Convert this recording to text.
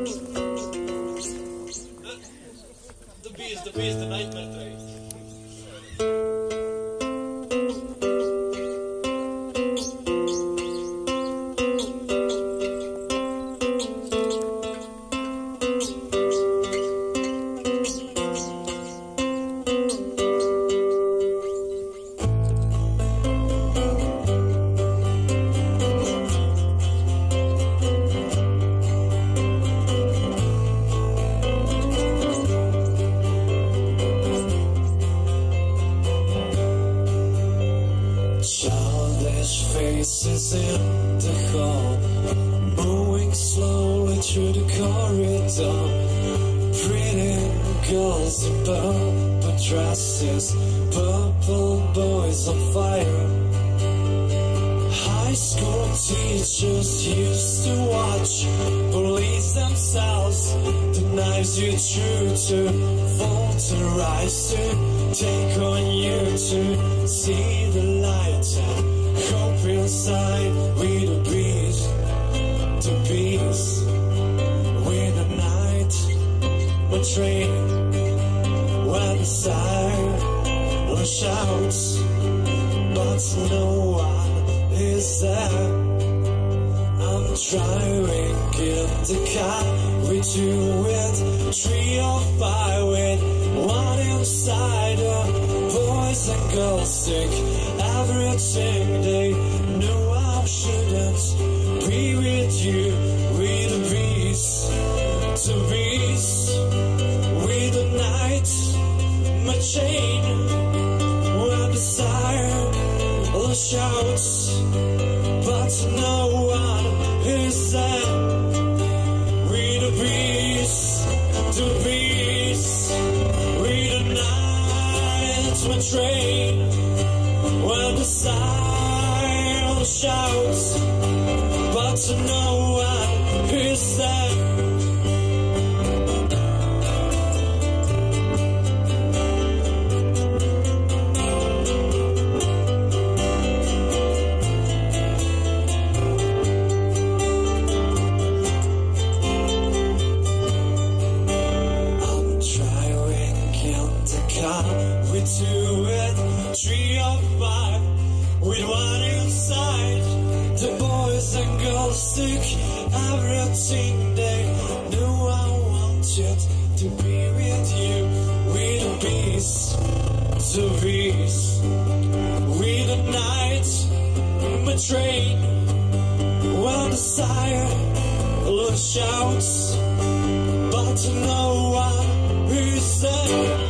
The beast, the beast, the nightmare faces in the hall, moving slowly through the corridor. Pretty girls in purple dresses, purple boys on fire. High school teachers used to watch police themselves. The knives you drew to falterize to take on you to see the light and hope inside with the beat, the beast, with the night, train, when the siren shouts, but no one is there. I'm driving in the car with you with three or five the boys and girls sick. Everything they knew I shouldn't be with you with the beast to beast with the night. My chain when the siren shouts but no one is there. The siren shouts, but to no one is there. I'm driving in the car with three or five, with one inside. The boys and girls took everything they knew I wanted to be with you. With the beast, the beast, with the night, my train, when the siren shouts but no one is there.